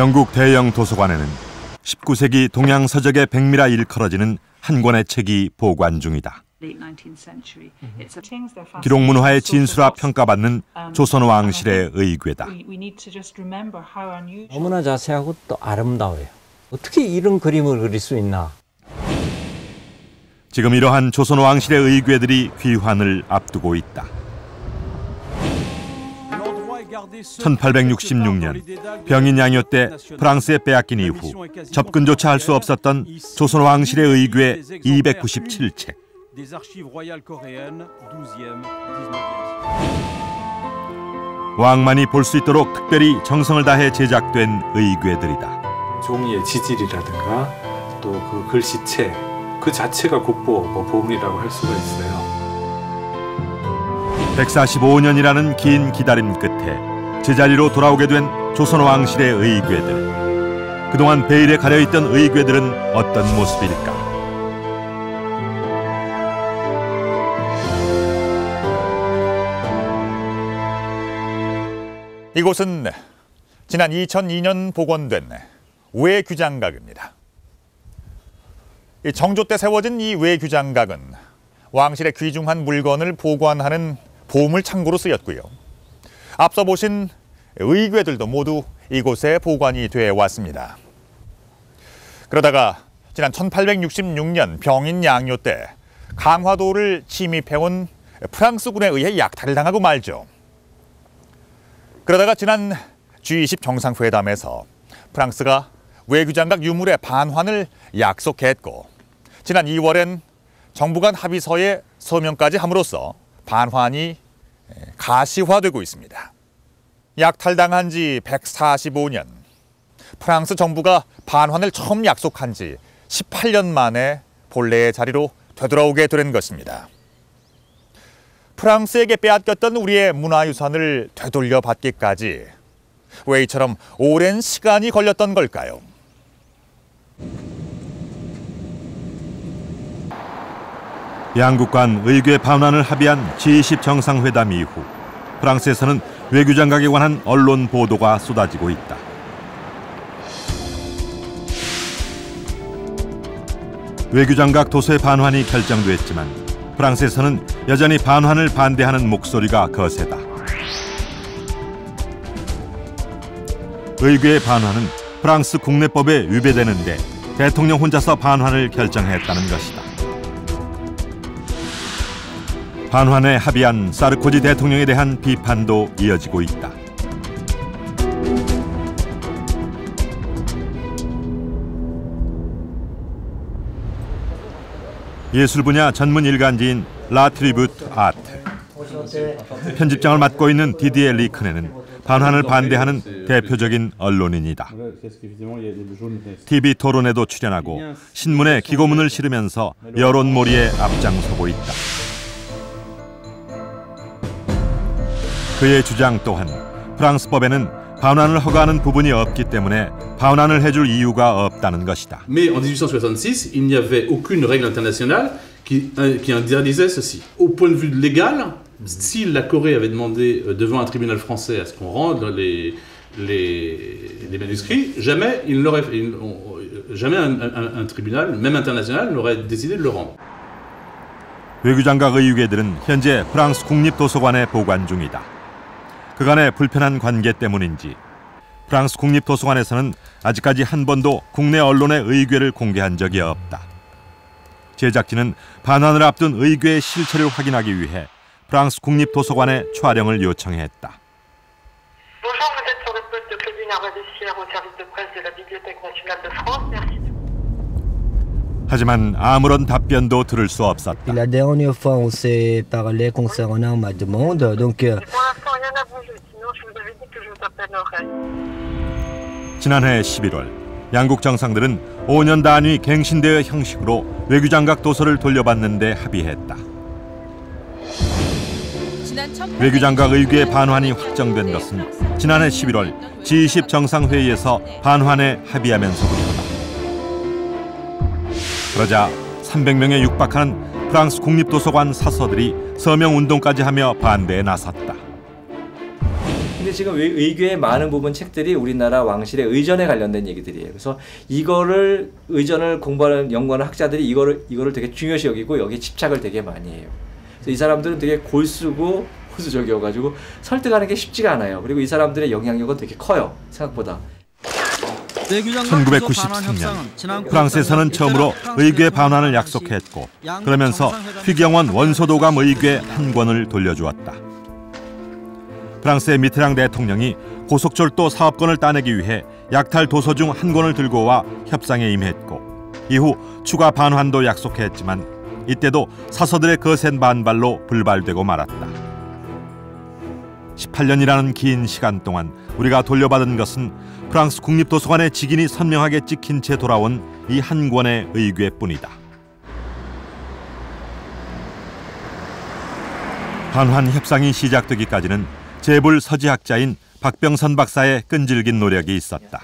영국 대형 도서관에는 19세기 동양 서적의 백미라 일컬어지는 한 권의 책이 보관 중이다. 기록 문화의 진수라 평가받는 조선 왕실의 의궤다. 너무나 자세하고 또 아름다워요. 어떻게 이런 그림을 그릴 수 있나? 지금 이러한 조선 왕실의 의궤들이 귀환을 앞두고 있다. 1866년 병인 양요 때 프랑스에 빼앗긴 이후 접근조차 할 수 없었던 조선 왕실의 의궤 297채. 왕만이 볼 수 있도록 특별히 정성을 다해 제작된 의궤들이다. 종이의 지질이라든가 또 그 글씨체 그 자체가 국보 뭐 보물이라고 할 수가 있어요. 145년이라는 긴 기다림 끝에 제자리로 돌아오게 된 조선 왕실의 의궤들. 그동안 베일에 가려 있던 의궤들은 어떤 모습일까? 이곳은 지난 2002년 복원된 외규장각입니다. 정조 때 세워진 이 외규장각은 왕실의 귀중한 물건을 보관하는 보물 창고로 쓰였고요. 앞서 보신 의궤들도 모두 이곳에 보관이 돼 왔습니다. 그러다가 지난 1866년 병인 양요 때 강화도를 침입해온 프랑스군에 의해 약탈을 당하고 말죠. 그러다가 지난 G20 정상회담에서 프랑스가 외교장각 유물의 반환을 약속했고 지난 2월엔 정부 간 합의서에 서명까지 함으로써 반환이 가시화되고 있습니다. 약탈당한 지 145년, 프랑스 정부가 반환을 처음 약속한 지 18년 만에 본래의 자리로 되돌아오게 된 것입니다. 프랑스에게 빼앗겼던 우리의 문화유산을 되돌려 받기까지 왜 이처럼 오랜 시간이 걸렸던 걸까요? 양국 간 의궤 반환을 합의한 G20 정상회담 이후 프랑스에서는 외교 장각에 관한 언론 보도가 쏟아지고 있다. 외교 장각 도서의 반환이 결정됐지만 프랑스에서는 여전히 반환을 반대하는 목소리가 거세다. 의궤의 반환은 프랑스 국내법에 위배되는데 대통령 혼자서 반환을 결정했다는 것이다. 반환에 합의한 사르코지 대통령에 대한 비판도 이어지고 있다. 예술 분야 전문 일간지인 라트리부트 아트 편집장을 맡고 있는 디디에 리크네는 반환을 반대하는 대표적인 언론인이다. TV 토론에도 출연하고 신문에 기고문을 실으면서 여론몰이에 앞장서고 있다. 그의 주장 또한 프랑스 법에는 반환을 허가하는 부분이 없기 때문에 반환을 해줄 이유가 없다는 것이다. Mais en 1866, il n'y avait aucune règle internationale qui, qui interdisait ceci. Au point de vue légal, si la Corée avait demandé devant un tribunal français à ce qu'on rende les, les, les manuscrits, jamais, il n'aurait, jamais un, un, un, tribunal, même international, n'aurait décidé de le rendre. 외교장각 의유계들은 현재 프랑스 국립도서관에 보관 중이다. 그간의 불편한 관계 때문인지 프랑스 국립도서관에서는 아직까지 한 번도 국내 언론의 의궤를 공개한 적이 없다. 제작진은 반환을 앞둔 의궤의 실체를 확인하기 위해 프랑스 국립도서관에 촬영을 요청했다. 하지만 아무런 답변도 들을 수 없었다. Donc. 지난해 11월 양국 정상들은 5년 단위 갱신대의 형식으로 외교장각 도서를 돌려받는데 합의했다. 외교장각 의궤 반환이 확정된 것은 지난해 11월 G20 정상회의에서 반환에 합의하면서부터다. 그러자 300명에 육박하는 프랑스 국립도서관 사서들이 서명 운동까지 하며 반대에 나섰다. 근데 지금 의- 의궤의 많은 부분 책들이 우리나라 왕실의 의전에 관련된 얘기들이에요. 그래서 이거를 의전을 공부하는 연구하는 학자들이 이거를 이거를 되게 중요시 여기고 여기에 집착을 되게 많이 해요. 그래서 이 사람들은 되게 골수고 호수적이어가지고 설득하는 게 쉽지가 않아요. 그리고 이 사람들의 영향력은 되게 커요. 생각보다. 1993년 프랑스에서는 처음으로 의궤 반환을 약속했고 그러면서 휘경원 원소도감 의궤 한 권을 돌려주었다. 프랑스의 미테랑 대통령이 고속철도 사업권을 따내기 위해 약탈 도서 중 한 권을 들고 와 협상에 임했고 이후 추가 반환도 약속했지만 이때도 사서들의 거센 반발로 불발되고 말았다. 18년이라는 긴 시간 동안 우리가 돌려받은 것은 프랑스 국립도서관의 직인이 선명하게 찍힌 채 돌아온 이 한 권의 의궤뿐이다. 반환 협상이 시작되기까지는 재벌 서지학자인 박병선 박사의 끈질긴 노력이 있었다.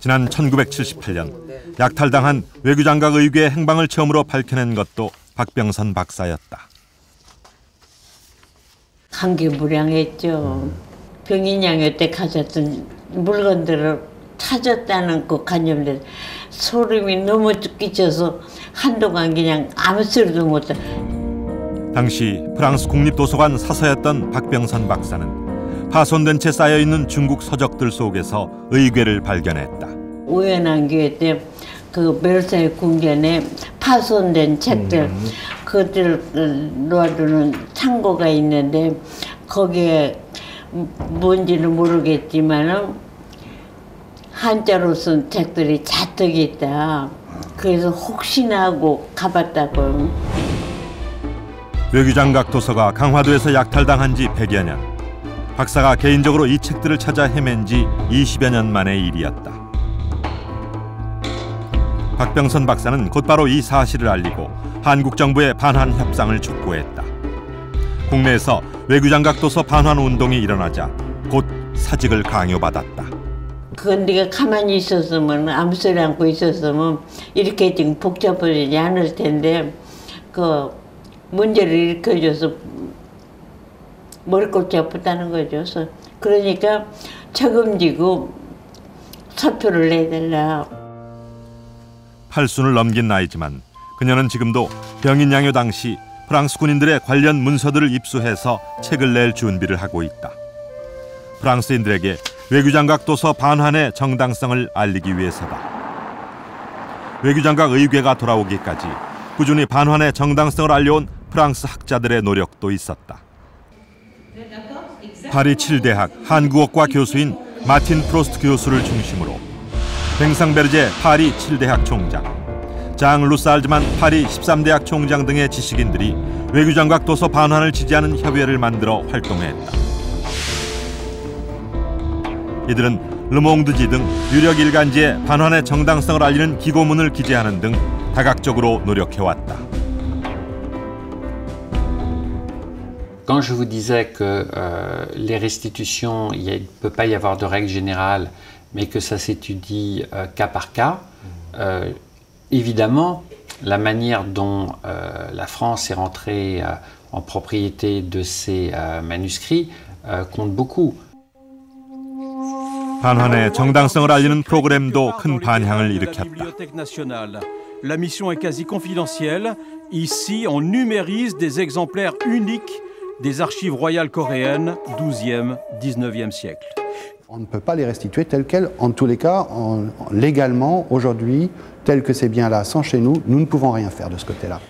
지난 1978년 약탈당한 외교장각 의궤의 행방을 처음으로 밝혀낸 것도 박병선 박사였다. 감개무량했죠. 병인양요 때 가졌던 물건들을 찾았다는 그 간념들 소름이 너무 끼쳐서 한동안 그냥 아무 소리도 못해. 당시 프랑스 국립도서관 사서였던 박병선 박사는 파손된 채 쌓여 있는 중국 서적들 속에서 의궤를 발견했다. 우연한 기회 때 그 벨사이 궁전에 파손된 책들 그들 놓아두는 창고가 있는데 거기에 뭔지는 모르겠지만은 한자로 쓴 책들이 자뜩 있다. 그래서 혹시나 하고 가봤다고. 외교장각 도서가 강화도에서 약탈당한 지 100여 년. 박사가 개인적으로 이 책들을 찾아 헤맨 지 20여 년 만의 일이었다. 박병선 박사는 곧바로 이 사실을 알리고 한국 정부의 반환 협상을 촉구했다. 국내에서 외교장각 도서 반환 운동이 일어나자 곧 사직을 강요받았다. 그건 네가 가만히 있었으면 아무 소리 않고 있었으면 이렇게 지금 복잡하지 않을 텐데 그 문제를 일으켜줘서 머리꼴이 아프다는 거죠. 그래서 그러니까 책임지고 사표를 내달라. 팔순을 넘긴 나이지만 그녀는 지금도 병인 양요 당시 프랑스 군인들의 관련 문서들을 입수해서 책을 낼 준비를 하고 있다. 프랑스인들에게 외교장각 도서 반환의 정당성을 알리기 위해서다. 외교장각 의궤가 돌아오기까지 꾸준히 반환의 정당성을 알려온 프랑스 학자들의 노력도 있었다. 파리 7대학 한국어과 교수인 마틴 프로스트 교수를 중심으로 뱅상베르제 파리 7대학 총장, 장 루살즈만 파리 13대학 총장 등의 지식인들이 외교장각 도서 반환을 지지하는 협의회를 만들어 활동했다. 이들은 르몽드지 등 유력 일간지에 반환의 정당성을 알리는 기고문을 기재하는 등 다각적으로 노력해왔다. Quand je vous disais que euh, les restitutions, il ne peut pas y avoir de règle générale, mais que ça s'étudie euh, cas par cas, euh, évidemment, la manière dont euh, la France est rentrée euh, en propriété de ces euh, manuscrits euh, compte beaucoup. 반환의 정당성을 알리는 프로그램도 큰 반향을 La 일으켰다. Bibliothèque nationale. La mission est quasi confidentielle. Ici, on numérise des exemplaires uniques des archives royales coréennes 12e, 19e siècle. On ne peut pas les restituer telles quelles. En tous les cas, en- en- légalement, aujourd'hui, tel que ces biens-là sont chez nous, nous ne pouvons rien faire de ce côté-là.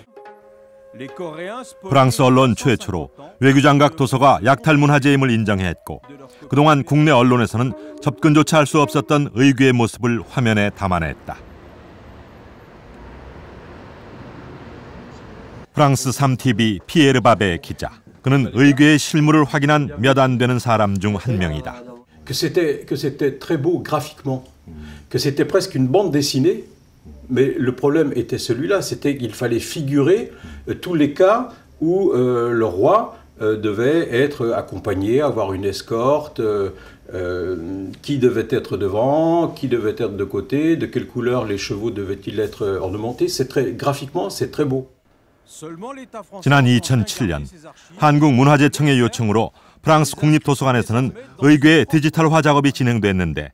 Les Coréens 프랑스 언론 최초로 외교장각 도서가 약탈 문화재임을 인정했고 그동안 국내 언론에서는 접근조차 할 수 없었던 의궤의 모습을 화면에 담아냈다. 프랑스 3TV 피에르 바베 기자. 그는 의궤의 실물을 확인한 몇 안 되는 사람 중 한 명이다. que c'était que c'était très beau graphiquement, que c'était presque une bande dessinée. Mais le problème était celui-là, c'était qu'il fallait figurer euh, tous les cas où euh, le roi euh, devait être accompagné, avoir une escorte, euh, euh, qui devait être devant, qui devait être de côté, de quelle couleur les chevaux devaient-ils être ornementés. C'est très graphiquement, c'est très beau. 지난 2007년 한국문화재청의 요청으로 프랑스 국립도서관에서는 의궤의 디지털화 작업이 진행됐는데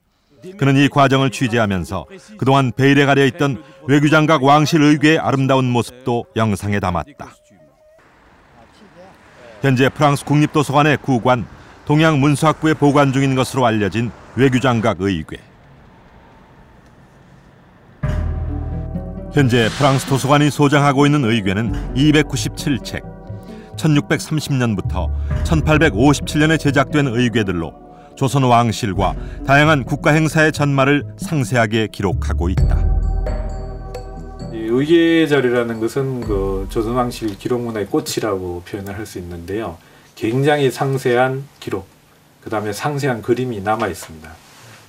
그는 이 과정을 취재하면서 그동안 베일에 가려 있던 외교장각 왕실 의궤의 아름다운 모습도 영상에 담았다. 현재 프랑스 국립도서관의 구관 동양문수학부에 보관 중인 것으로 알려진 외교장각 의궤. 현재 프랑스 도서관이 소장하고 있는 의궤는 297책. 1630년부터 1857년에 제작된 의궤들로 조선 왕실과 다양한 국가 행사의 전말을 상세하게 기록하고 있다. 이 의궤 자료라는 것은 그 조선 왕실 기록 문화의 꽃이라고 표현을 할 수 있는데요. 굉장히 상세한 기록, 그 다음에 상세한 그림이 남아 있습니다.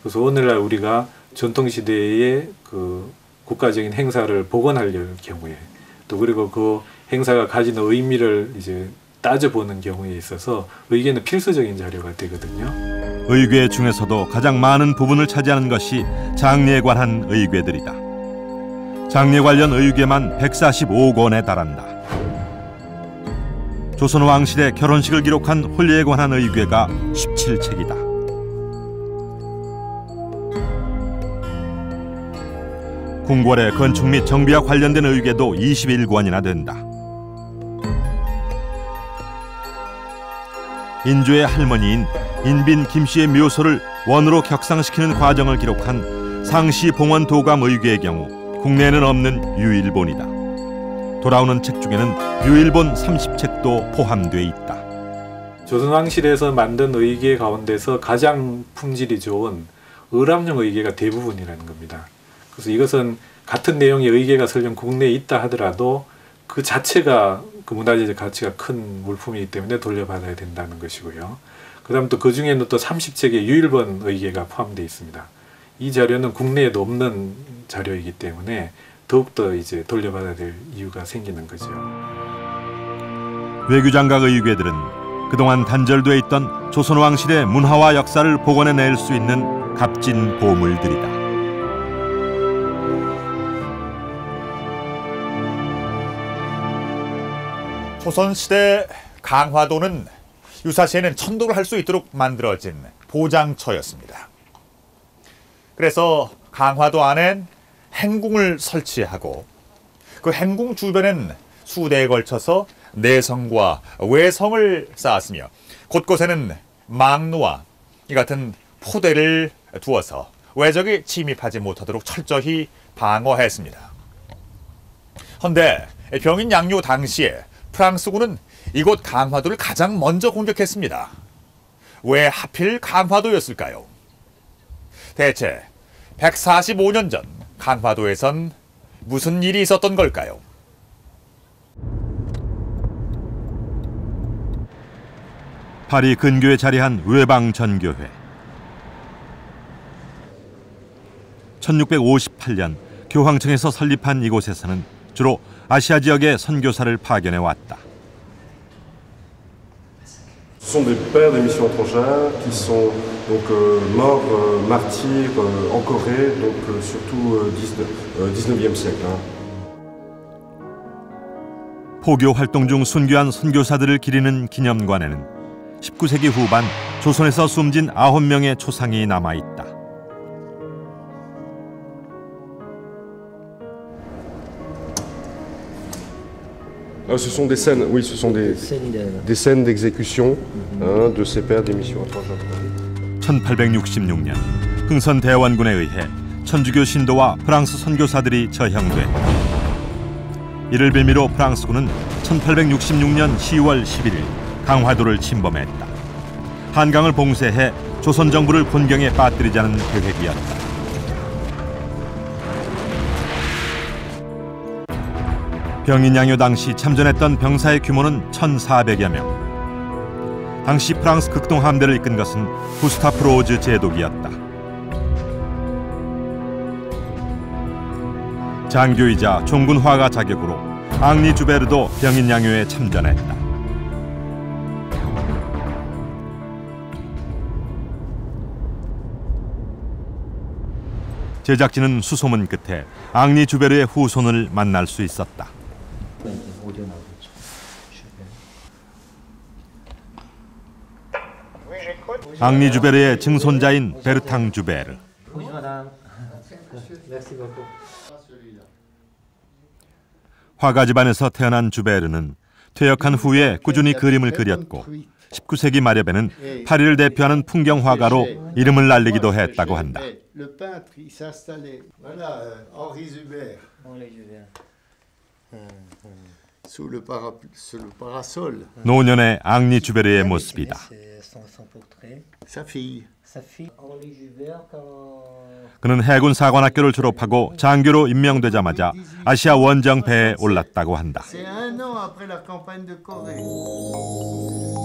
그래서 오늘날 우리가 전통 시대의 그 국가적인 행사를 복원할 경우에 또 그리고 그 행사가 가지는 의미를 이제 따져보는 경우에 있어서 의궤는 필수적인 자료가 되거든요. 의궤 중에서도 가장 많은 부분을 차지하는 것이 장례에 관한 의궤들이다. 장례 관련 의궤만 145권에 달한다. 조선 왕실의 결혼식을 기록한 혼례에 관한 의궤가 17책이다. 궁궐의 건축 및 정비와 관련된 의궤도 21권이나 된다. 인조의 할머니인 인빈 김씨의 묘소를 원으로 격상시키는 과정을 기록한 상시 봉원 도감 의궤의 경우 국내에는 없는 유일본이다. 돌아오는 책 중에는 유일본 30책도 포함돼 있다. 조선 왕실에서 만든 의궤 가운데서 가장 품질이 좋은 의람용 의궤가 대부분이라는 겁니다. 그래서 이것은 같은 내용의 의궤가 설령 국내에 있다 하더라도 그 자체가 그 문화재적 가치가 큰 물품이기 때문에 돌려받아야 된다는 것이고요. 그 다음 또 그 중에는 또 30책의 유일본 의궤가 포함되어 있습니다. 이 자료는 국내에도 없는 자료이기 때문에 더욱더 이제 돌려받아야 될 이유가 생기는 거죠. 외교장각 의궤들은 그동안 단절돼 있던 조선 왕실의 문화와 역사를 복원해낼 수 있는 값진 보물들이다. 조선시대 강화도는 유사시에는 천도를 할 수 있도록 만들어진 보장처였습니다. 그래서 강화도 안엔 행궁을 설치하고 그 행궁 주변엔 수대에 걸쳐서 내성과 외성을 쌓았으며 곳곳에는 망루와 이 같은 포대를 두어서 외적이 침입하지 못하도록 철저히 방어했습니다. 헌데 병인 양요 당시에 프랑스군은 이곳 강화도를 가장 먼저 공격했습니다. 왜 하필 강화도였을까요? 대체 145년 전 강화도에선 무슨 일이 있었던 걸까요? 파리 근교에 자리한 외방 전교회. 1658년 교황청에서 설립한 이곳에서는 주로 아시아 지역의 선교사를 파견해 왔다. Ce sont des pères des missions étrangères qui sont donc euh, morts euh, martyrs euh, en Corée, donc surtout 19, e siècle. 포교 활동 중 순교한 선교사들을 기리는 기념관에는 19세기 후반 조선에서 숨진 9명의 초상이 남아 있다. Ah, ce sont des scènes, oui, ce sont des, des scènes d'exécution hein, de ces pères des missions étrangères. 1866년 흥선 대원군에 의해 천주교 신도와 프랑스 선교사들이 처형돼 이를 빌미로 프랑스군은 1866년 10월 11일 강화도를 침범했다. 한강을 봉쇄해 조선 정부를 곤경에 빠뜨리자는 계획이었다. 병인 양요 당시 참전했던 병사의 규모는 1,400여 명. 당시 프랑스 극동 함대를 이끈 것은 구스타프 로즈 제독이었다. 장교이자 종군 화가 자격으로 앙리 주베르도 병인 양요에 참전했다. 제작진은 수소문 끝에 앙리 주베르의 후손을 만날 수 있었다. 앙리 주베르의 증손자인 베르탕 주베르. 화가 집안에서 태어난 주베르는 퇴역한 후에 꾸준히 그림을 그렸고 19세기 말엽에는 파리를 대표하는 풍경 화가로 이름을 날리기도 했다고 한다. Euh. 노년의 앙리 주베르의 모습이다. 그는 해군 사관학교를 졸업하고 장교로 임명되자마자 아시아 원정 배에 올랐다고 한다. C'est un an après la campagne de Corée.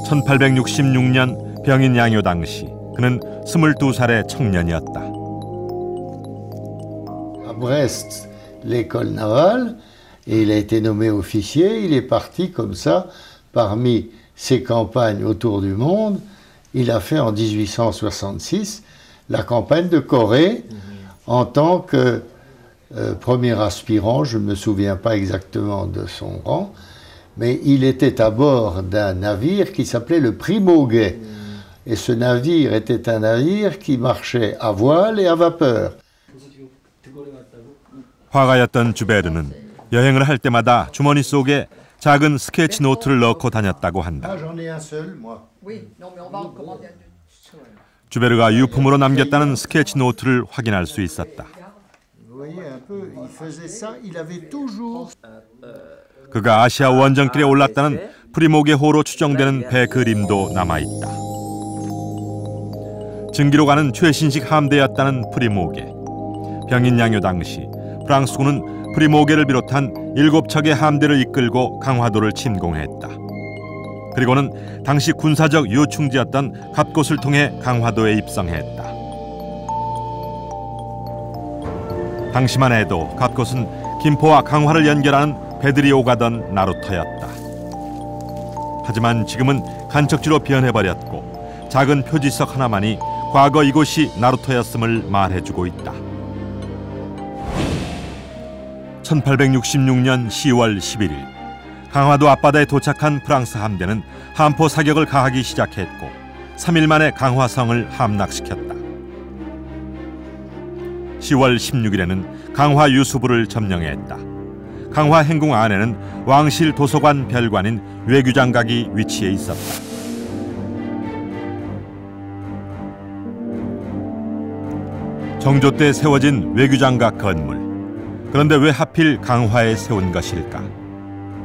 1866년 병인 양요 당시 그는 22살의 청년이었다. Et il a été nommé officier, il est parti comme ça, parmi ses campagnes autour du monde. Il a fait en 1866 la campagne de Corée mhm. en tant que euh, premier aspirant, je ne me souviens pas exactement de son rang, mais il était à bord d'un navire qui s'appelait le Primoguet. Mmh. Et ce navire était un navire qui marchait à voile et à vapeur. Mmh. 여행을 할 때마다 주머니 속에 작은 스케치 노트를 넣고 다녔다고 한다. Un. 주베르가 유품으로 남겼다는 스케치 노트를 확인할 수 있었다. Vous voyez un peu, il faisait ça, il avait toujours 그가 아시아 원정길에 올랐다는 프리모게 호로 추정되는 배 그림도 남아 있다. 증기로 가는 최신식 함대였다는 프리모게. 병인 양요 당시 프랑스군은 프리모게를 비롯한 일곱 척의 함대를 이끌고 강화도를 침공했다. 그리고는 당시 군사적 요충지였던 갑곳을 통해 강화도에 입성했다. 당시만 해도 갑곳은 김포와 강화를 연결하는 배들이 오가던 나루터였다. 하지만 지금은 간척지로 변해버렸고 작은 표지석 하나만이 과거 이곳이 나루터였음을 말해주고 있다. 1866년 10월 11일 강화도 앞바다에 도착한 프랑스 함대는 함포 사격을 가하기 시작했고 3일 만에 강화성을 함락시켰다. 10월 16일에는 강화 유수부를 점령했다. 강화 행궁 안에는 왕실 도서관 별관인 외규장각이 위치해 있었다. 정조 때 세워진 외규장각 건물. 그런데 왜 하필 강화에 세운 것일까?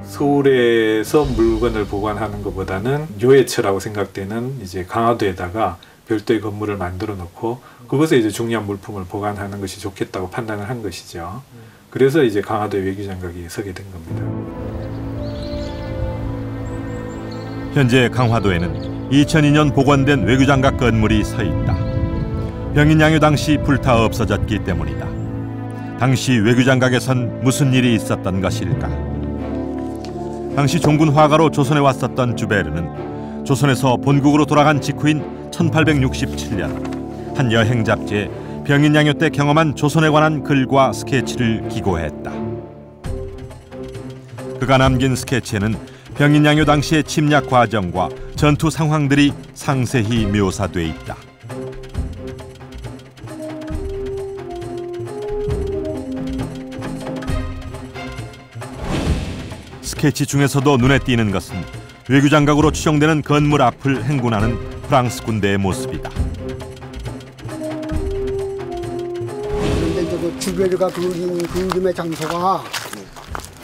서울에서 물건을 보관하는 것보다는 요해처라고 생각되는 이제 강화도에다가 별도의 건물을 만들어 놓고 그것에 이제 중요한 물품을 보관하는 것이 좋겠다고 판단을 한 것이죠. 그래서 이제 강화도 외교장각이 서게 된 겁니다. 현재 강화도에는 2002년 복원된 외교장각 건물이 서 있다. 병인 양요 당시 불타 없어졌기 때문이다. 당시 외교장각에선 무슨 일이 있었던 것일까? 당시 종군 화가로 조선에 왔었던 주베르는 조선에서 본국으로 돌아간 직후인 1867년 한 여행 잡지에 병인 양요 때 경험한 조선에 관한 글과 스케치를 기고했다. 그가 남긴 스케치에는 병인 양요 당시의 침략 과정과 전투 상황들이 상세히 묘사돼 있다. 스케치 중에서도 눈에 띄는 것은 외교장각으로 추정되는 건물 앞을 행군하는 프랑스 군대의 모습이다. 그런데 이제 그 주베르가 그린 그림의 장소가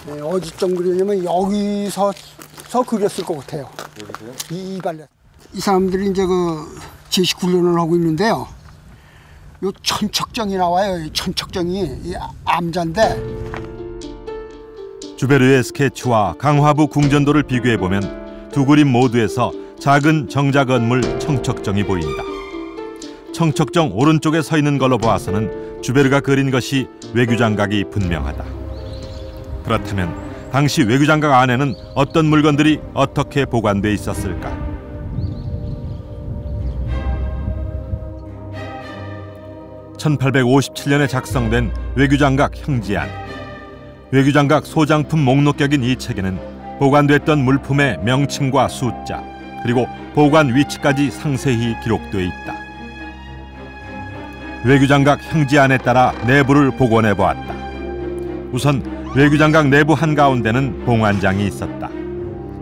네, 어디쯤 그리냐면 여기서 서 그렸을 것 같아요. 이, 이 발레. 이 사람들이 이제 그 제식 훈련을 하고 있는데요. 요 천척정이 나와요. 이 천척정이 이 암자인데 주베르의 스케치와 강화부 궁전도를 비교해 보면 두 그림 모두에서 작은 정자 건물 청척정이 보인다. 청척정 오른쪽에 서 있는 걸로 보아서는 주베르가 그린 것이 외교장각이 분명하다. 그렇다면 당시 외교장각 안에는 어떤 물건들이 어떻게 보관돼 있었을까? (1857년에) 작성된 외교장각 형지안 외교장각 소장품 목록격인 이 책에는 보관됐던 물품의 명칭과 숫자 그리고 보관 위치까지 상세히 기록돼 있다. 외교장각 형제안에 따라 내부를 복원해 보았다. 우선 외교장각 내부 한가운데는 봉안장이 있었다.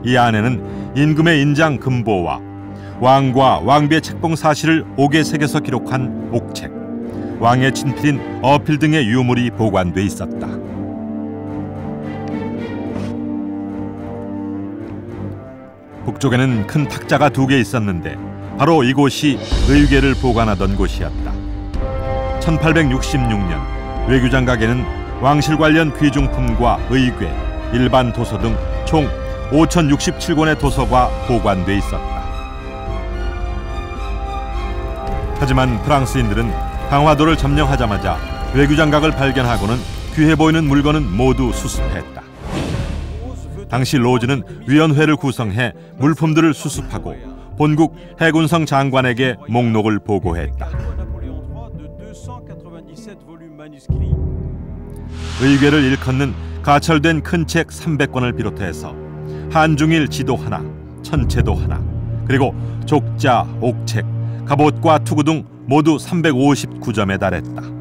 이 안에는 임금의 인장 금보와 왕과 왕비의 책봉 사실을 옥에 새겨서 기록한 옥책, 왕의 친필인 어필 등의 유물이 보관돼 있었다. 북쪽에는 큰 탁자가 두 개 있었는데 바로 이곳이 의궤를 보관하던 곳이었다. 1866년 외교장각에는 왕실 관련 귀중품과 의궤, 일반 도서 등 총 5,067권의 도서가 보관돼 있었다. 하지만 프랑스인들은 강화도를 점령하자마자 외교장각을 발견하고는 귀해 보이는 물건은 모두 수습했다. 당시 로즈는 위원회를 구성해 물품들을 수습하고 본국 해군성 장관에게 목록을 보고했다. 의궤를 일컫는 가철된 큰 책 300권을 비롯해서 한중일 지도 하나, 천체도 하나, 그리고 족자, 옥책, 갑옷과 투구 등 모두 359점에 달했다.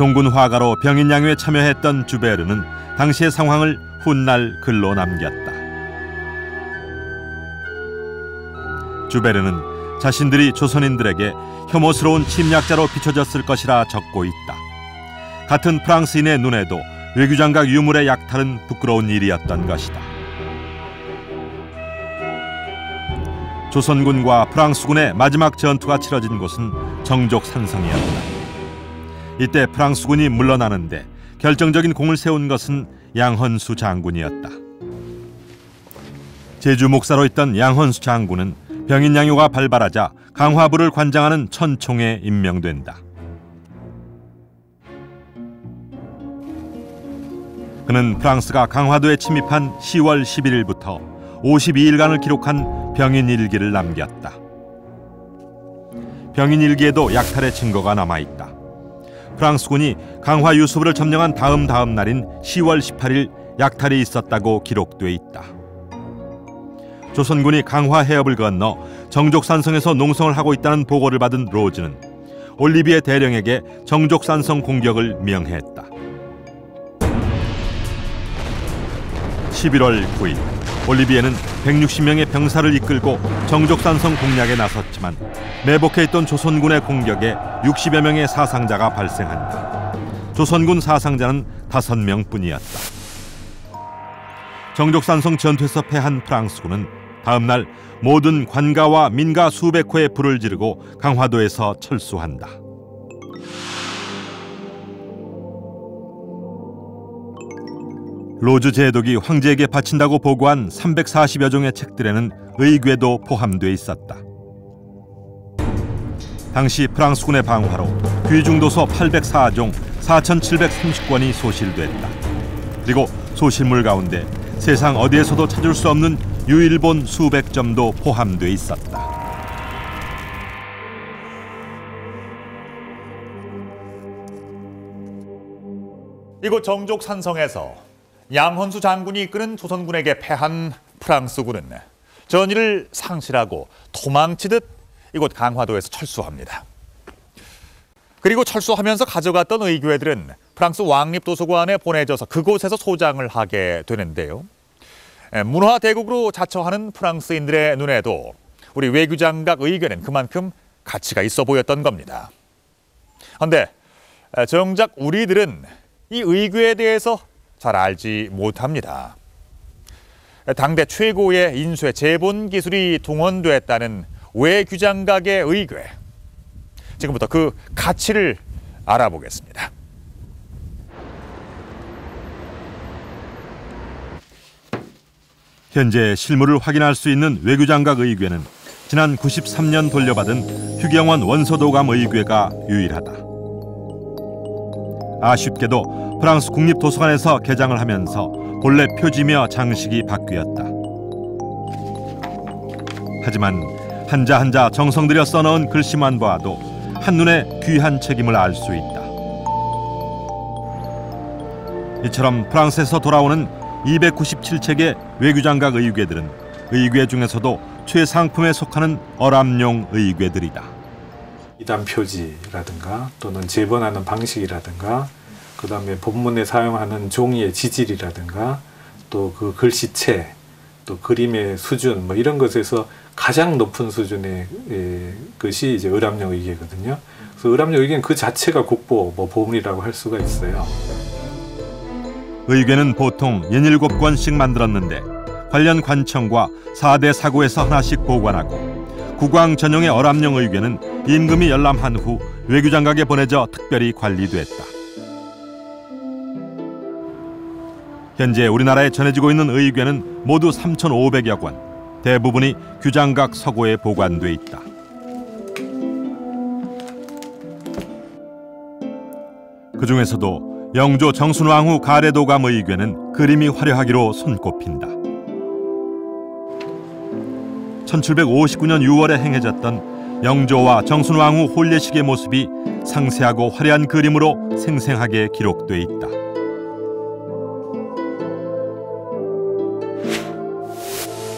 종군 화가로 병인양요에 참여했던 주베르는 당시의 상황을 훗날 글로 남겼다. 주베르는 자신들이 조선인들에게 혐오스러운 침략자로 비춰졌을 것이라 적고 있다. 같은 프랑스인의 눈에도 외교장각 유물의 약탈은 부끄러운 일이었던 것이다. 조선군과 프랑스군의 마지막 전투가 치러진 곳은 정족산성이었다. 이때 프랑스군이 물러나는데 결정적인 공을 세운 것은 양헌수 장군이었다. 제주 목사로 있던 양헌수 장군은 병인 양요가 발발하자 강화부를 관장하는 천총에 임명된다. 그는 프랑스가 강화도에 침입한 10월 11일부터 52일간을 기록한 병인 일기를 남겼다. 병인 일기에도 약탈의 증거가 남아 있다. 프랑스군이 강화 유수부를 점령한 다음 다음 날인 10월 18일 약탈이 있었다고 기록돼 있다. 조선군이 강화 해협을 건너 정족산성에서 농성을 하고 있다는 보고를 받은 로즈는 올리비에 대령에게 정족산성 공격을 명했다. 11월 9일 올리비에는 160명의 병사를 이끌고 정족산성 공략에 나섰지만 매복해 있던 조선군의 공격에 60여 명의 사상자가 발생한다. 조선군 사상자는 5명뿐이었다. 정족산성 전투에서 패한 프랑스군은 다음 날 모든 관가와 민가 수백 호의 불을 지르고 강화도에서 철수한다. 로즈 제독이 황제에게 바친다고 보고한 340여 종의 책들에는 의궤도 포함돼 있었다. 당시 프랑스군의 방화로 귀중도서 804종 4,730권이 소실됐다. 그리고 소실물 가운데 세상 어디에서도 찾을 수 없는 유일본 수백 점도 포함돼 있었다. 이곳 정족 산성에서 양헌수 장군이 이끄는 조선군에게 패한 프랑스군은 전의를 상실하고 도망치듯 이곳 강화도에서 철수합니다. 그리고 철수하면서 가져갔던 의궤들은 프랑스 왕립도서관에 보내져서 그곳에서 소장을 하게 되는데요. 문화 대국으로 자처하는 프랑스인들의 눈에도 우리 외교장각 의궤는 그만큼 가치가 있어 보였던 겁니다. 그런데 정작 우리들은 이 의궤에 대해서 잘 알지 못합니다. 당대 최고의 인쇄 재본 기술이 동원됐다는 외규장각의 의궤. 지금부터 그 가치를 알아보겠습니다. 현재 실물을 확인할 수 있는 외교장각 의궤는 지난 93년 돌려받은 휴경원 원서도감 의궤가 유일하다. 아쉽게도 프랑스 국립도서관에서 개장을 하면서 본래 표지며 장식이 바뀌었다. 하지만 한자 한자 정성 들여 써넣은 글씨만 봐도 한눈에 귀한 책임을 알 수 있다. 이처럼 프랑스에서 돌아오는 297책의 외교장각 의궤들은 의궤 중에서도 최상품에 속하는 어람용 의궤들이다. 이단 표지라든가 또는 재본하는 방식이라든가 그 다음에 본문에 사용하는 종이의 지질이라든가 또 그 글씨체 또 그림의 수준 뭐 이런 것에서 가장 높은 수준의 예, 것이 이제 의람용 의궤거든요. 그래서 의람용 의궤는 그 자체가 국보 뭐 보물이라고 할 수가 있어요. 의궤는 보통 17권씩 만들었는데 관련 관청과 4대 사고에서 하나씩 보관하고 국왕 전용의 어람용 의궤는 임금이 열람한 후 외교장각에 보내져 특별히 관리됐다. 현재 우리나라에 전해지고 있는 의궤는 모두 3,500여 권, 대부분이 규장각 서고에 보관돼 있다. 그 중에서도 영조 정순왕후 가래도감 의궤는 그림이 화려하기로 손꼽힌다. 1759년 6월에 행해졌던 영조와 정순왕후 혼례식의 모습이 상세하고 화려한 그림으로 생생하게 기록돼 있다.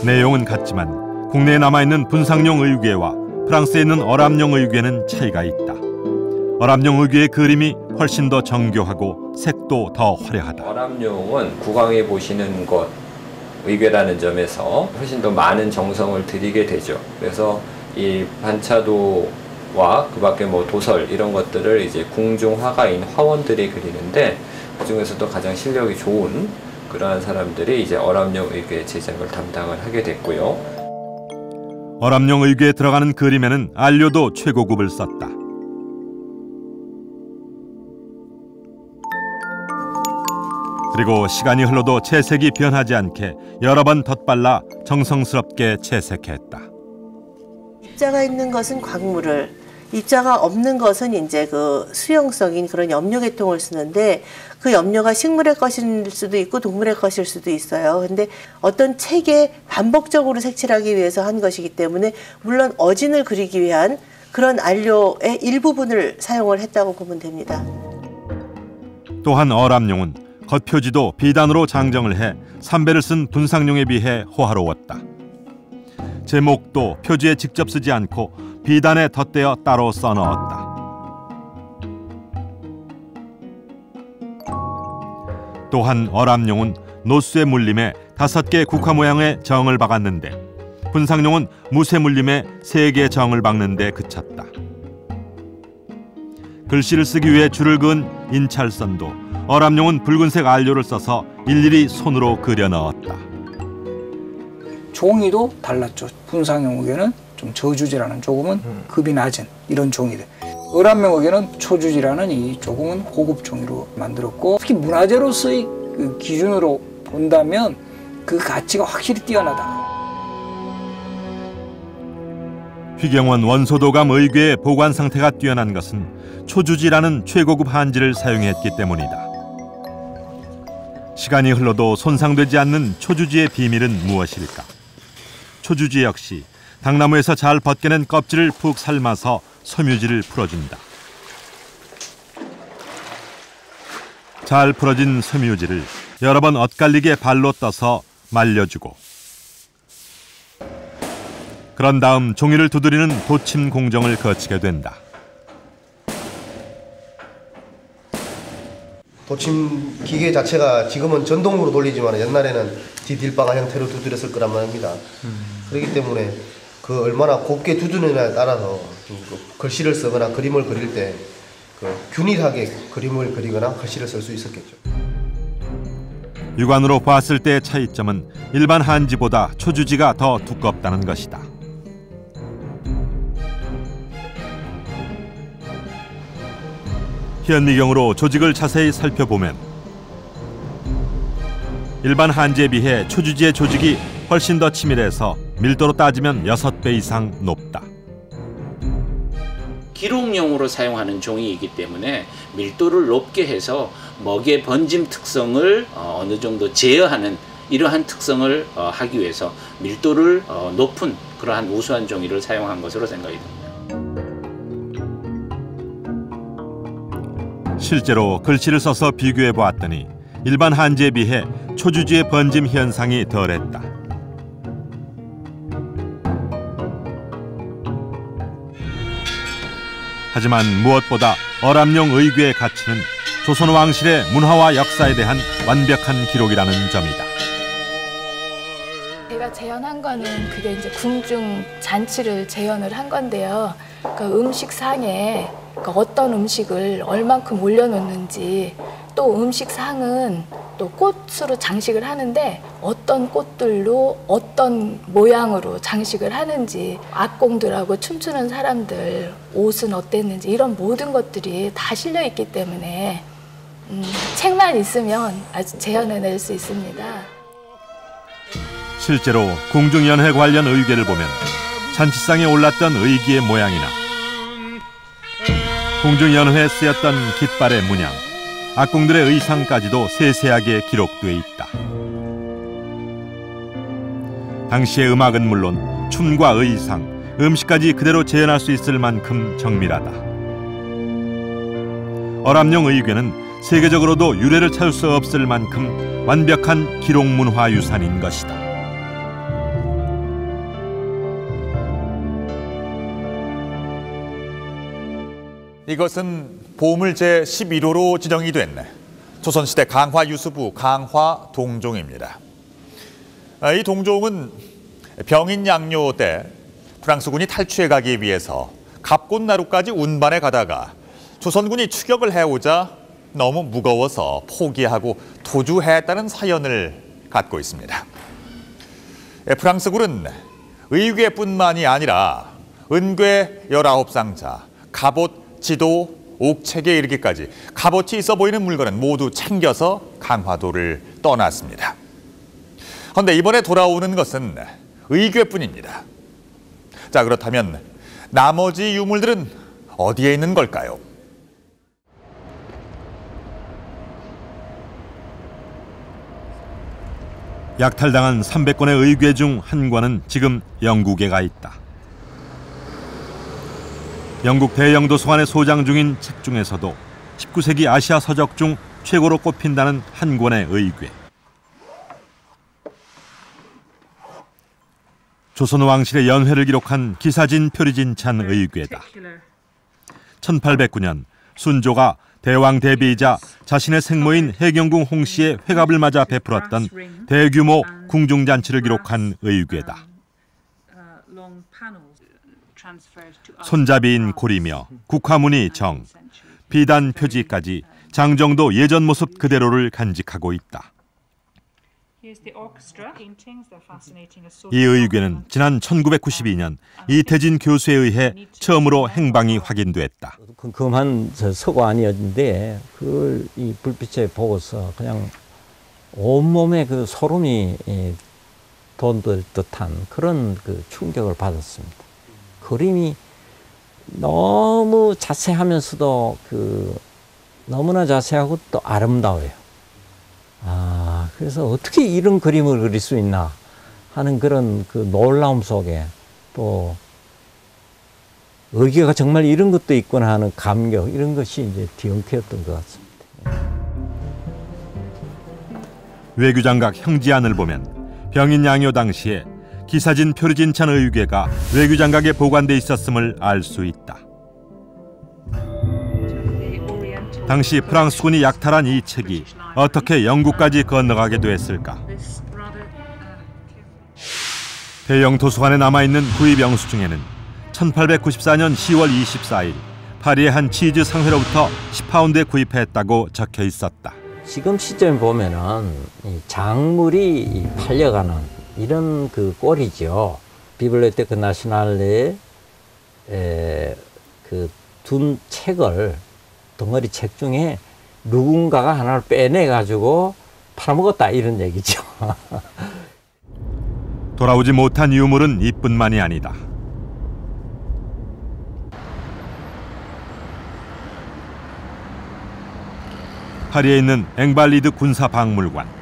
내용은 같지만 국내에 남아있는 분상용 의궤와 프랑스에 있는 어람용 의궤는 차이가 있다. 어람용 의궤의 그림이 훨씬 더 정교하고 색도 더 화려하다. 어람용은 국왕이 보시는 것 의궤라는 점에서 훨씬 더 많은 정성을 들이게 되죠. 그래서 이 반차도와 그 밖에 뭐 도설 이런 것들을 이제 궁중 화가인 화원들이 그리는데 그 중에서도 가장 실력이 좋은 그러한 사람들이 이제 어람용 의궤 제작을 담당을 하게 됐고요. 어람용 의궤에 들어가는 그림에는 안료도 최고급을 썼다. 그리고 시간이 흘러도 채색이 변하지 않게 여러 번 덧발라 정성스럽게 채색했다. 입자가 있는 것은 광물을, 입자가 없는 것은 이제 그 수용성인 그런 염료 계통을 쓰는데 그 염료가 식물의 것일 수도 있고 동물의 것일 수도 있어요. 근데 어떤 책에 반복적으로 색칠하기 위해서 한 것이기 때문에 물론 어진을 그리기 위한 그런 안료의 일부분을 사용을 했다고 보면 됩니다. 또한 어람용은 겉표지도 비단으로 장정을 해 삼배를 쓴 분상용에 비해 호화로웠다. 제목도 표지에 직접 쓰지 않고 비단에 덧대어 따로 써넣었다. 또한 어람용은 노쇠 물림에 다섯 개 국화 모양의 정을 박았는데 분상용은 무쇠 물림에 세 개 정을 박는데 그쳤다. 글씨를 쓰기 위해 줄을 그은 인찰선도 어람용은 붉은색 안료를 써서 일일이 손으로 그려 넣었다. 종이도 달랐죠. 분상용에는 좀 저주지라는 조금은 급이 낮은 이런 종이들. 어람명에는 초주지라는 이 조금은 고급 종이로 만들었고 특히 문화재로서의 그 기준으로 본다면 그 가치가 확실히 뛰어나다. 휘경원 원소도감 의궤의 보관 상태가 뛰어난 것은 초주지라는 최고급 한지를 사용했기 때문이다. 시간이 흘러도 손상되지 않는 초주지의 비밀은 무엇일까? 초주지 역시 당나무에서 잘 벗겨낸 껍질을 푹 삶아서 섬유질을 풀어준다. 잘 풀어진 섬유질을 여러 번 엇갈리게 발로 떠서 말려주고 그런 다음 종이를 두드리는 도침 공정을 거치게 된다. 도침 기계 자체가 지금은 전동으로 돌리지만 옛날에는 디딜바가 형태로 두드렸을 거란 말입니다. 그렇기 때문에 그 얼마나 곱게 두드느냐에 따라서 그 글씨를 쓰거나 그림을 그릴 때 그 균일하게 그림을 그리거나 글씨를 쓸 수 있었겠죠. 육안으로 봤을 때의 차이점은 일반 한지보다 초주지가 더 두껍다는 것이다. 현미경으로 조직을 자세히 살펴보면 일반 한지에 비해 초주지의 조직이 훨씬 더 치밀해서 밀도로 따지면 6배 이상 높다. 기록용으로 사용하는 종이이기 때문에 밀도를 높게 해서 먹의 번짐 특성을 어, 어느 정도 제어하는 이러한 특성을 어, 하기 위해서 밀도를 어, 높은 그러한 우수한 종이를 사용한 것으로 생각이 듭니다. 실제로 글씨를 써서 비교해 보았더니 일반 한지에 비해 초주지의 번짐 현상이 덜했다. 하지만 무엇보다 어람용 의궤의 가치는 조선 왕실의 문화와 역사에 대한 완벽한 기록이라는 점이다. 제가 재현한 거는 그게 이제 궁중 잔치를 재현을 한 건데요. 그 음식 상에 그 어떤 음식을 얼만큼 올려놓는지 또 음식상은 또 꽃으로 장식을 하는데 어떤 꽃들로 어떤 모양으로 장식을 하는지 악공들하고 춤추는 사람들 옷은 어땠는지 이런 모든 것들이 다 실려 있기 때문에 음, 책만 있으면 아주 재현해낼 수 있습니다. 실제로 공중연회 관련 의궤를 보면 잔치상에 올랐던 의기의 모양이나 공중연회에 쓰였던 깃발의 문양, 악공들의 의상까지도 세세하게 기록돼 있다. 당시의 음악은 물론 춤과 의상, 음식까지 그대로 재현할 수 있을 만큼 정밀하다. 어람용 의궤는 세계적으로도 유래를 찾을 수 없을 만큼 완벽한 기록 문화 유산인 것이다. 이것은 보물 제 11호로 지정이 된 조선시대 강화 유수부 강화 동종입니다. 아, 이 동종은 병인 양요 때 프랑스군이 탈취해 가기 위해서 갑곤나루까지 운반해 가다가 조선군이 추격을 해오자 너무 무거워서 포기하고 도주했다는 사연을 갖고 있습니다. 예, 프랑스군은 의궤뿐만이 아니라 은궤 19상자, 갑옷 지도, 옥책에 이르기까지 값어치 있어 보이는 물건은 모두 챙겨서 강화도를 떠났습니다. 그런데 이번에 돌아오는 것은 의궤뿐입니다. 자 그렇다면 나머지 유물들은 어디에 있는 걸까요? 약탈당한 300권의 의궤 중한 권은 지금 영국에 가 있다. 영국 대영 도서관에 소장 중인 책 중에서도 19세기 아시아 서적 중 최고로 꼽힌다는 한 권의 의궤. 조선 왕실의 연회를 기록한 기사진 표리진찬 의궤다. 1809년 순조가 대왕 대비이자 자신의 생모인 해경궁 홍씨의 회갑을 맞아 베풀었던 대규모 궁중잔치를 기록한 의궤다. 손잡이인 고리며 국화무늬 정, 비단 표지까지 장정도 예전 모습 그대로를 간직하고 있다. 이 의궤는 지난 1992년 이태진 교수에 의해 처음으로 행방이 확인됐다. 금한 서관이었는데 그걸 이 불빛에 보고서 그냥 온몸에 그 소름이 돋을 듯한 그런 그 충격을 받았습니다. 그림이 너무 자세하면서도 그 너무나 자세하고 또 아름다워요. 아, 그래서 어떻게 이런 그림을 그릴 수 있나 하는 그런 그 놀라움 속에 또 의기가 정말 이런 것도 있구나 하는 감격 이런 것이 이제 뒤엉켰던 것 같습니다. 외교장각 형지안을 보면 병인 양요 당시에 기사진 표류진찬 의궤가 외교장각에 보관돼 있었음을 알 수 있다. 당시 프랑스군이 약탈한 이 책이 어떻게 영국까지 건너가게 됐을까? 대영 도서관에 남아있는 구입 영수 중에는 1894년 10월 24일 파리의 한 치즈 상회로부터 10파운드에 구입했다고 적혀 있었다. 지금 시점에 보면은 작물이 팔려가는 이런 그 꼴이죠. 비블리오테크 나시날레 그둔 책을 덩어리 책 중에 누군가가 하나를 빼내 가지고 팔아먹었다 이런 얘기죠. 돌아오지 못한 유물은 이뿐만이 아니다. 파리에 있는 앵발리드 군사 박물관.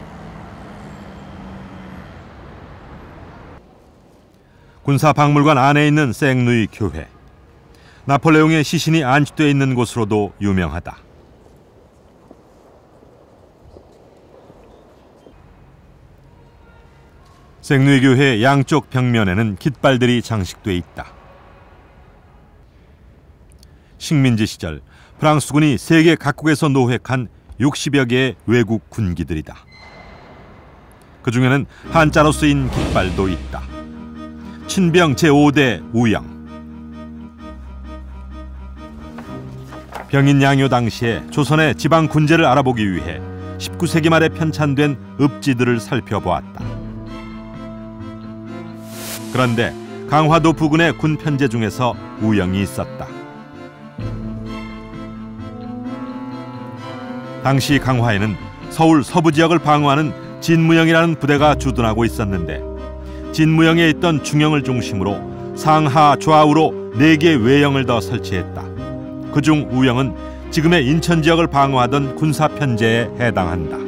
군사박물관 안에 있는 생누이 교회. 나폴레옹의 시신이 안식돼 있는 곳으로도 유명하다. 생누이 교회 양쪽 벽면에는 깃발들이 장식돼 있다. 식민지 시절 프랑스군이 세계 각국에서 노획한 60여 개의 외국 군기들이다. 그 중에는 한자로 쓰인 깃발도 있다. 친병 제5대 우영. 병인 양요 당시에 조선의 지방 군제를 알아보기 위해 19세기 말에 편찬된 읍지들을 살펴보았다. 그런데 강화도 부근의 군 편제 중에서 우영이 있었다. 당시 강화에는 서울 서부 지역을 방어하는 진무영이라는 부대가 주둔하고 있었는데 진무영에 있던 중영을 중심으로 상하 좌우로 네개 외영을 더 설치했다. 그중 우영은 지금의 인천 지역을 방어하던 군사 편제에 해당한다.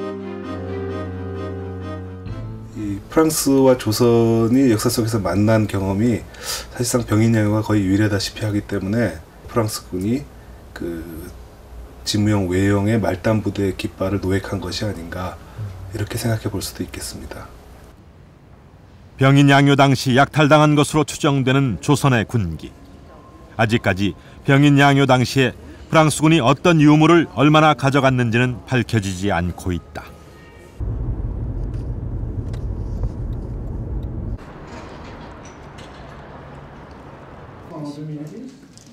이 프랑스와 조선이 역사 속에서 만난 경험이 사실상 병인양요가 거의 유일하다시피 하기 때문에 프랑스군이 그 진무영 외영의 말단 부대 깃발을 노획한 것이 아닌가 이렇게 생각해 볼 수도 있겠습니다. 병인 양요 당시 약탈당한 것으로 추정되는 조선의 군기. 아직까지 병인 양요 당시에 프랑스군이 어떤 유물을 얼마나 가져갔는지는 밝혀지지 않고 있다.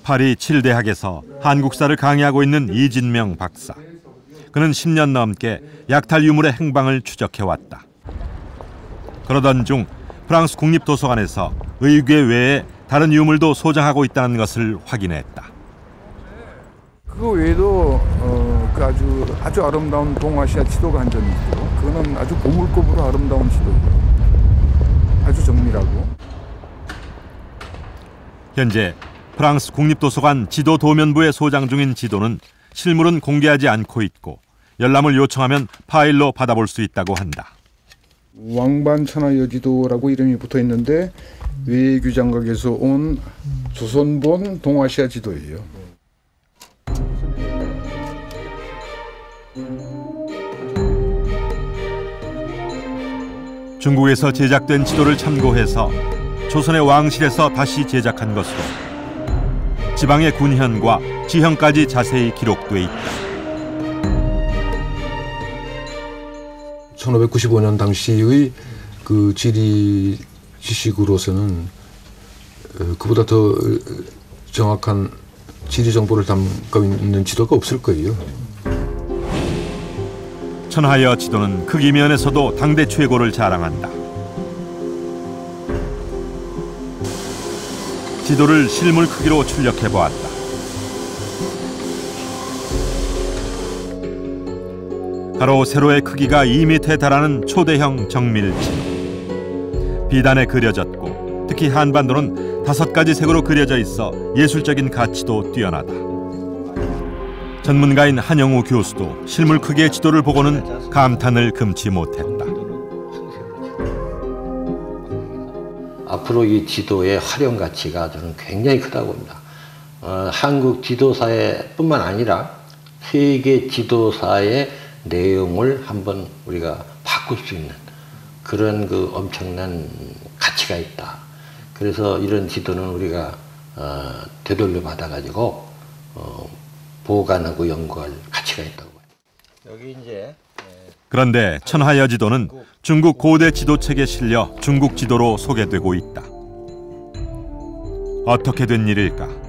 파리 7대학에서 한국사를 강의하고 있는 이진명 박사. 그는 10년 넘게 약탈 유물의 행방을 추적해왔다. 그러던 중 프랑스 국립도서관에서 의궤 외에 다른 유물도 소장하고 있다는 것을 확인했다. 그 외에도 어, 그 아주 아주 아름다운 동아시아 지도가 한 점 있고 그거는 아주 보물급으로 아름다운 지도예요. 아주 정밀하고. 현재 프랑스 국립도서관 지도 도면부에 소장 중인 지도는 실물은 공개하지 않고 있고 열람을 요청하면 파일로 받아볼 수 있다고 한다. 왕반천하 여지도라고 이름이 붙어 있는데 외교 장각에서 온 조선본 동아시아 지도예요. 중국에서 제작된 지도를 참고해서 조선의 왕실에서 다시 제작한 것으로 지방의 군현과 지형까지 자세히 기록돼 있다. 1595년 당시의 그 지리 지식으로서는 어, 그보다 더 정확한 지리 정보를 담고 있는 지도가 없을 거예요. 천하여 지도는 크기 면에서도 당대 최고를 자랑한다. 지도를 실물 크기로 출력해 보았다. 가로 세로의 크기가 2m에 달하는 초대형 정밀 지도. 비단에 그려졌고 특히 한반도는 다섯 가지 색으로 그려져 있어 예술적인 가치도 뛰어나다. 전문가인 한영우 교수도 실물 크기의 지도를 보고는 감탄을 금치 못했다. 앞으로 이 지도의 활용 가치가 저는 굉장히 크다고 봅니다. 어, 한국 지도사의 뿐만 아니라 세계 지도사의 내용을 한번 우리가 바꿀 수 있는 그런 그 엄청난 가치가 있다. 그래서 이런 지도는 우리가 어, 되돌려 받아가지고 어, 보관하고 연구할 가치가 있다고 봐요. 여기 이제 그런데 천하여 지도는 중국 고대 지도책에 실려 중국 지도로 소개되고 있다. 어떻게 된 일일까?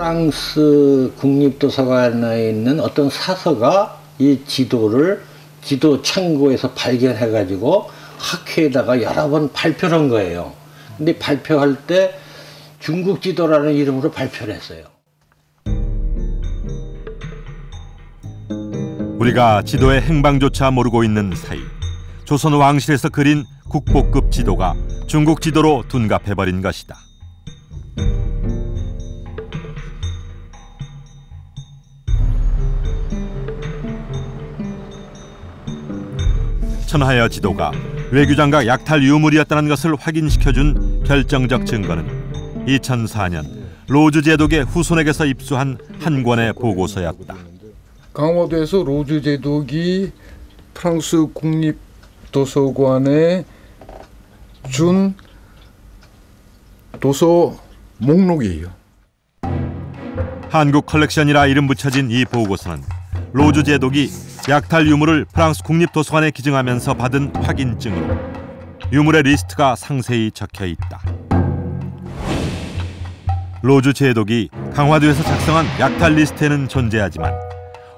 프랑스 국립도서관에 있는 어떤 사서가 이 지도를 지도 창고에서 발견해 가지고 학회에다가 여러 번 발표를 한 거예요. 근데 발표할 때 중국 지도라는 이름으로 발표를 했어요. 우리가 지도의 행방조차 모르고 있는 사이 조선 왕실에서 그린 국보급 지도가 중국 지도로 둔갑해버린 것이다. 천하여지도가 외규장각 약탈 유물이었다는 것을 확인시켜준 결정적 증거는 2004년 로즈 제독의 후손에게서 입수한 한 권의 보고서였다. 강화도에서 로즈 제독이 프랑스 국립 도서관에 준 도서 목록이에요. 한국 컬렉션이라 이름 붙여진 이 보고서는 로즈 제독이 약탈 유물을 프랑스 국립도서관에 기증하면서 받은 확인증으로 유물의 리스트가 상세히 적혀 있다. 로즈 제독이 강화도에서 작성한 약탈 리스트에는 존재하지만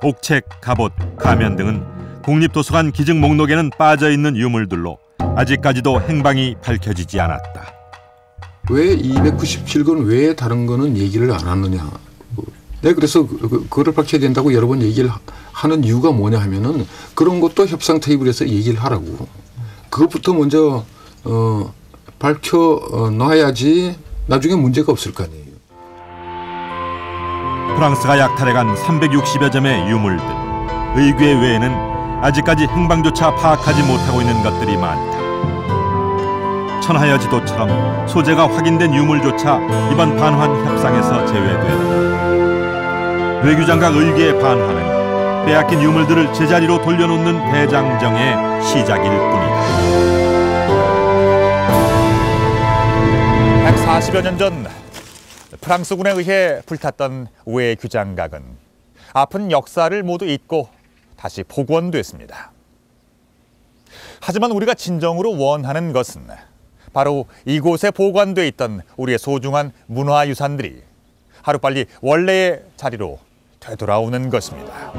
옥책, 갑옷, 가면 등은 국립도서관 기증 목록에는 빠져 있는 유물들로 아직까지도 행방이 밝혀지지 않았다. 왜 297건 외에 다른 거는 얘기를 안 하느냐. 네, 그래서 그- 그- 그거를 밝혀야 된다고 여러 번 얘기를 하- 하는 이유가 뭐냐 하면은 그런 것도 협상 테이블에서 얘기를 하라고. 그것부터 먼저 어, 밝혀 어, 놔야지 나중에 문제가 없을 거 아니에요. 프랑스가 약탈해간 360여 점의 유물들, 의궤 외에는 아직까지 행방조차 파악하지 못하고 있는 것들이 많다. 천하여 지도처럼 소재가 확인된 유물조차 이번 반환 협상에서 제외됐다. 외교장각 의궤의 반환은 빼앗긴 유물들을 제자리로 돌려놓는 대장정의 시작일 뿐이다. 140여 년 전 프랑스군에 의해 불탔던 외규장각은 아픈 역사를 모두 잊고 다시 복원됐습니다. 하지만 우리가 진정으로 원하는 것은 바로 이곳에 보관돼 있던 우리의 소중한 문화유산들이 하루빨리 원래의 자리로 되돌아오는 것입니다.